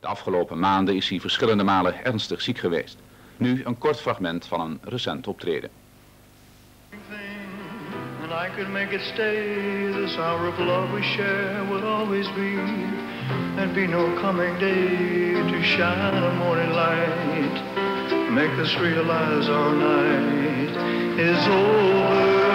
De afgelopen maanden is hij verschillende malen ernstig ziek geweest. Nu een kort fragment van een recent optreden. And I could make it stay, this hour of we share would always be. There'd be no coming day to shine a morning light. Make us realize our night is over.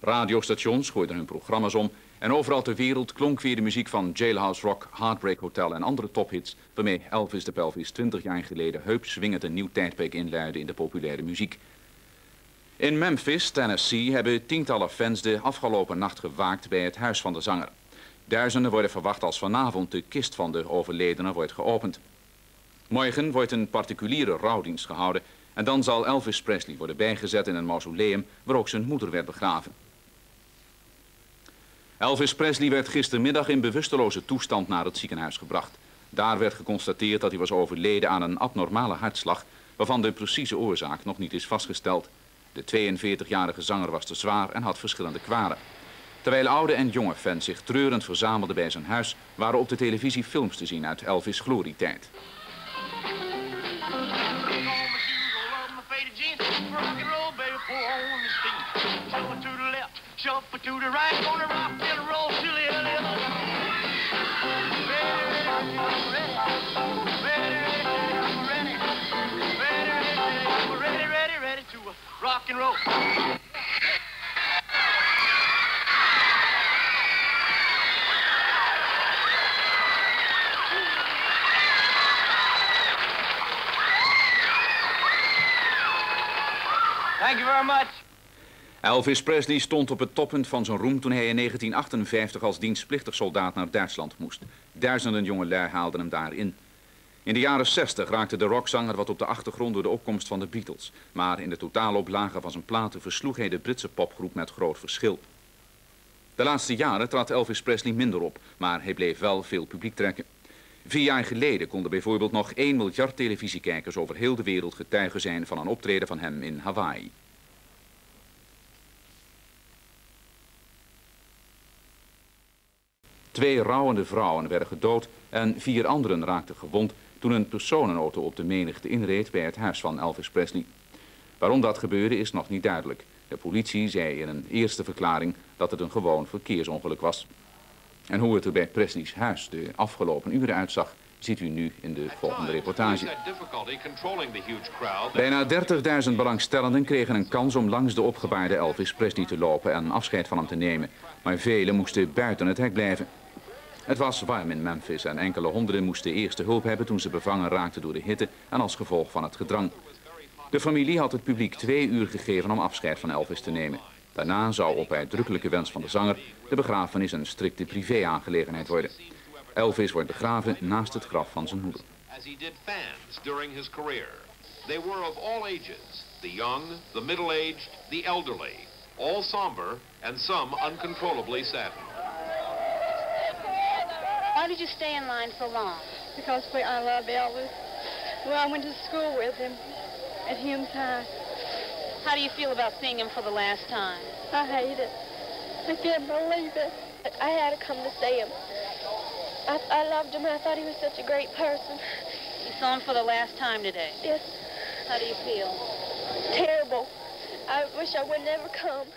Radiostations gooiden hun programma's om en overal ter wereld klonk weer de muziek van Jailhouse Rock, Heartbreak Hotel en andere tophits waarmee Elvis de Pelvis 20 jaar geleden heup swingend een nieuw tijdperk inluidde in de populaire muziek. In Memphis, Tennessee hebben tientallen fans de afgelopen nacht gewaakt bij het huis van de zanger. Duizenden worden verwacht als vanavond de kist van de overledene wordt geopend. Morgen wordt een particuliere rouwdienst gehouden en dan zal Elvis Presley worden bijgezet in een mausoleum waar ook zijn moeder werd begraven. Elvis Presley werd gistermiddag in bewusteloze toestand naar het ziekenhuis gebracht. Daar werd geconstateerd dat hij was overleden aan een abnormale hartslag, waarvan de precieze oorzaak nog niet is vastgesteld. De 42-jarige zanger was te zwaar en had verschillende kwalen. Terwijl oude en jonge fans zich treurend verzamelden bij zijn huis, waren op de televisie films te zien uit Elvis' glorietijd. To the right, gonna rock and roll till the early ready, ready, ready to rock and roll. Thank you very much. Elvis Presley stond op het toppunt van zijn roem toen hij in 1958 als dienstplichtig soldaat naar Duitsland moest. Duizenden jongelui haalden hem daarin. In de jaren 60 raakte de rockzanger wat op de achtergrond door de opkomst van de Beatles. Maar in de totaaloplage van zijn platen versloeg hij de Britse popgroep met groot verschil. De laatste jaren trad Elvis Presley minder op, maar hij bleef wel veel publiek trekken. Vier jaar geleden konden bijvoorbeeld nog 1 miljard televisiekijkers over heel de wereld getuigen zijn van een optreden van hem in Hawaii. Twee rouwende vrouwen werden gedood en vier anderen raakten gewond toen een personenauto op de menigte inreed bij het huis van Elvis Presley. Waarom dat gebeurde is nog niet duidelijk. De politie zei in een eerste verklaring dat het een gewoon verkeersongeluk was. En hoe het er bij Presley's huis de afgelopen uren uitzag, ziet u nu in de volgende reportage. Bijna 30.000 belangstellenden kregen een kans om langs de opgebaarde Elvis Presley te lopen en afscheid van hem te nemen. Maar velen moesten buiten het hek blijven. Het was warm in Memphis en enkele honderden moesten eerste hulp hebben toen ze bevangen raakten door de hitte en als gevolg van het gedrang. De familie had het publiek twee uur gegeven om afscheid van Elvis te nemen. Daarna zou op uitdrukkelijke wens van de zanger de begrafenis een strikte privé-aangelegenheid worden. Elvis wordt begraven naast het graf van zijn moeder. They were of all ages, the young, the middle-aged, the elderly, all somber and some uncontrollably saddened. Why did you stay in line so long? Because we, I love Elvis. Well, I went to school with him at Humes High. How do you feel about seeing him for the last time? I hate it. I can't believe it. I had to come to see him. I, I loved him. I thought he was such a great person. You saw him for the last time today? Yes. How do you feel? Terrible. I wish I would never come.